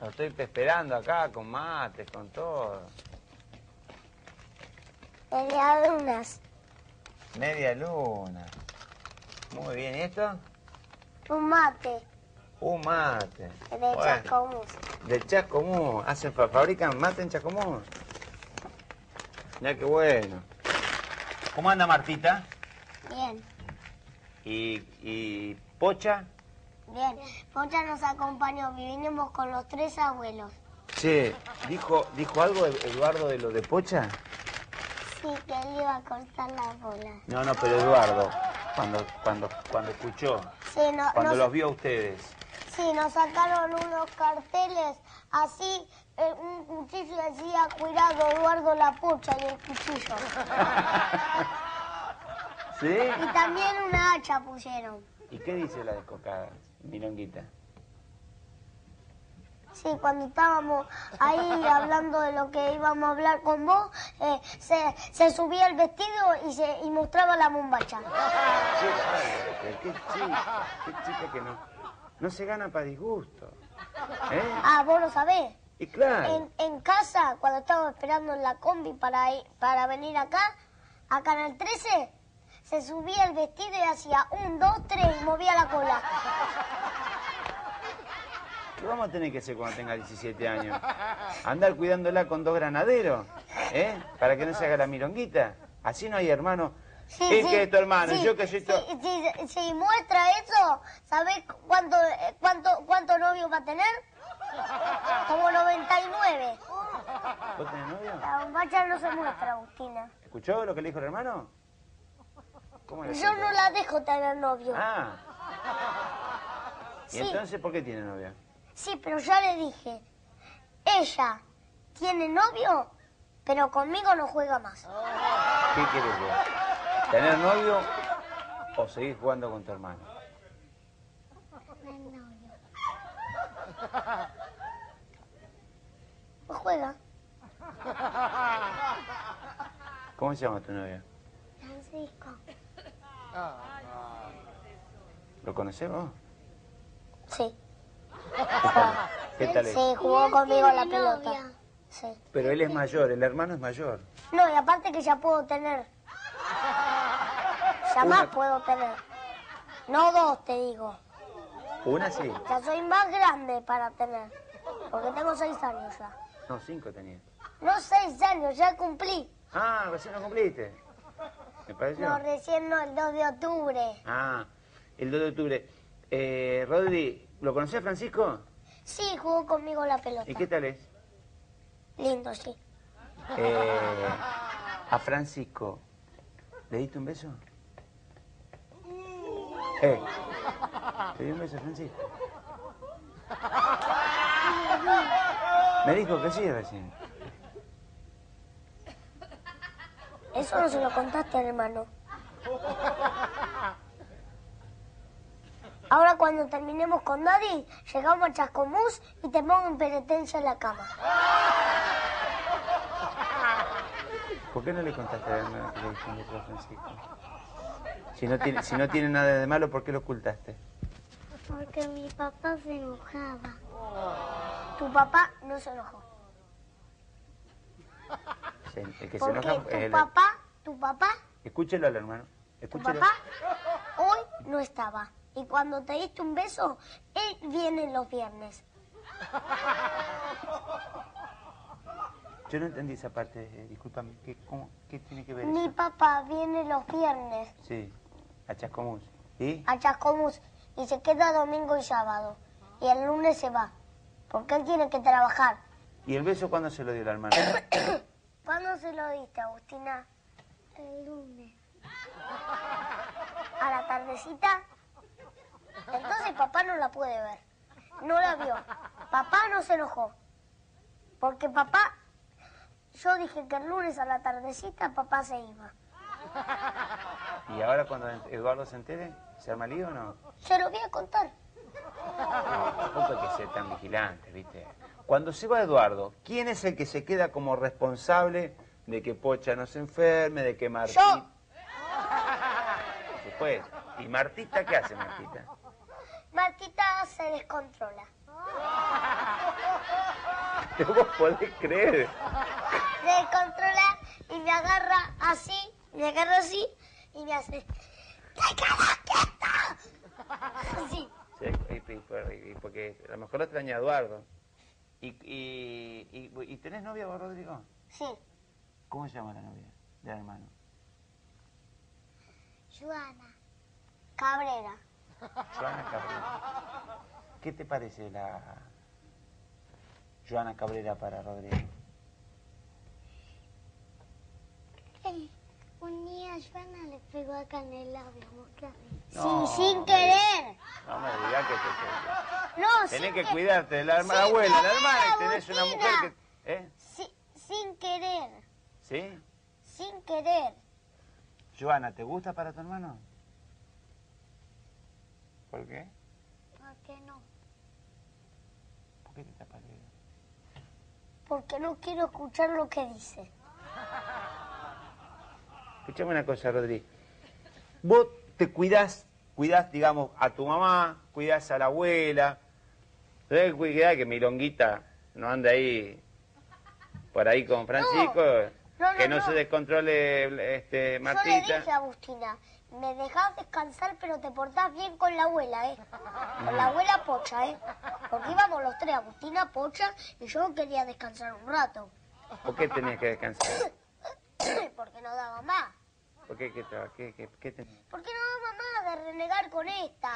Lo estoy esperando acá con mates, con todo. Media lunas. Media luna. Muy bien, ¿y esto? Un mate Un mate. de Bueno, Chascomús. De Chascomús. Hacen, fa- fabrican mate en Chascomús. Ya qué bueno. ¿Cómo anda Martita? Bien, ¿Y, y Pocha? Bien. Pocha nos acompañó, vinimos con los tres abuelos. Che, ¿dijo, ¿dijo algo Eduardo de lo de Pocha? Sí, que él iba a cortar la bola. No, no, pero Eduardo, cuando, cuando, cuando escuchó, Sí, no, cuando nos, los vio a ustedes. sí, nos sacaron unos carteles así, eh, un cuchillo decía, cuidado Eduardo la pocha y el cuchillo. ¿Sí? Y también una hacha pusieron. ¿Y qué dice la descocada, Milonguita? Sí, cuando estábamos ahí hablando de lo que íbamos a hablar con vos, eh, se, se subía el vestido y, se, y mostraba la bombacha. Qué chica, qué chica que no, no se gana para disgusto. ¿Eh? Ah, vos lo sabés. Y claro, En, en casa, cuando estábamos esperando en la combi para, ir- para venir acá, acá en el 13, se subía el vestido y hacía un, dos, tres y movía la cola. ¿Qué vamos a tener que hacer cuando tenga 17 años? ¿Andar cuidándola con dos granaderos? ¿Eh? Para que no se haga la milonguita. Así no hay hermano. Sí, es sí, que es tu hermano, sí, yo que soy tu... si muestra eso, ¿sabés cuánto, cuánto, cuánto novio va a tener? Como 99. ¿Vos tenés novio? La bombacha no se muestra, Agustina. ¿Escuchó lo que le dijo el hermano? ¿Cómo Yo no la dejo tener novio. Ah. ¿Y entonces por qué tiene novia? Sí, pero ya le dije. Ella tiene novio, pero conmigo no juega más. ¿Qué quieres vos? ¿Tener novio o seguir jugando con tu hermano? No juega. ¿Cómo se llama tu novio? Francisco. ¿Lo conocés vos? Sí. ¿Qué tal? ¿Qué tal es? Sí, jugó conmigo la pelota. Sí. Pero él es mayor, el hermano es mayor. No, y aparte que ya puedo tener. Ya más puedo tener. No dos, te digo. Una sí. Ya soy más grande para tener. Porque tengo seis años ya. No, cinco tenía. No seis años, ya cumplí. Ah, recién lo cumpliste. ¿Me pareció? No, recién no, el 2 de octubre. Ah, el 2 de octubre. Eh, Rodri, ¿lo conocés Francisco? Sí, jugó conmigo la pelota. ¿Y qué tal es? Lindo, sí. Eh, a Francisco, ¿le diste un beso? Eh, ¿te di un beso a Francisco? Me dijo que sí recién. Eso no se lo contaste hermano. Ahora cuando terminemos con Daddy, llegamos a Chascomús y te pongo en penitencia en la cama. ¿Por qué no le contaste a la hermana que le a Francisco? Si no, tiene, si no tiene nada de malo, ¿por qué lo ocultaste? Porque mi papá se enojaba. Tu papá no se enojó. El que se Porque enoja tu es el... papá, tu papá, Escúchelo al hermano. tu Escúchelo. papá hoy no estaba. Y cuando te diste un beso, él viene los viernes. Yo no entendí esa parte, eh, discúlpame. ¿Qué, cómo- qué tiene que ver Mi eso? papá viene los viernes Sí, a Chascomús. ¿Y? a Chascomús y se queda domingo y sábado. Y el lunes se va. Porque él tiene que trabajar. ¿Y el beso cuándo se lo dio la hermana? ¿Cuándo se lo diste, Agustina? El lunes. ¿A la tardecita? Entonces papá no la puede ver. No la vio. Papá no se enojó. Porque papá, yo dije que el lunes a la tardecita papá se iba. ¿Y ahora cuando Eduardo se entere, se arma lío o no? Se lo voy a contar. Tampoco hay que ser tan vigilante, ¿viste? Cuando se va Eduardo, ¿quién es el que se queda como responsable de que Pocha no se enferme, de que Martita... Yo. Supuesto. ¿Y Martita qué hace, Martita? Se descontrola. vos podés creer. Se descontrola y me agarra así, me agarra así y me hace... ¡Te quedas quieta! Así. Sí, y, y- y porque a lo mejor lo extraña a Eduardo. ¿Y, y, y, y tenés novia vos, Rodrigo? Sí. ¿Cómo se llama la novia del hermano? Joana. Cabrera. Joana Cabrera. ¿Qué te parece la Joana Cabrera para Rodrigo? Un día Joana le pegó qué haces? No, sin hombre. querer. No me digas que te... No, Tenés sin que que- cuidarte de la, herma- la sin abuela, la hermana, tenés una mujer que... ¿Eh? Sí, sin querer. ¿Sí? Sin querer. Joana, ¿te gusta para tu hermano? ¿Por qué? ¿Por qué no? ¿Por qué te tapas el oído? Porque no quiero escuchar lo que dice. Escuchame una cosa, Rodri. Vos te cuidás, cuidás, digamos, a tu mamá, cuidás a la abuela. Tenés que cuidar que Milonguita no ande ahí, por ahí con Francisco, No, no, que no, no. se descontrole este, Yo le Martita. dije a Agustina, me dejás descansar pero te portás bien con la abuela, ¿eh? Con la abuela Pocha, ¿eh? Porque íbamos los tres, Agustina, Pocha, y yo quería descansar un rato. ¿Por qué tenías que descansar? Porque no daba más. ¿Por qué? ¿Qué, qué, qué, qué tenías? Porque no daba más de renegar con esta.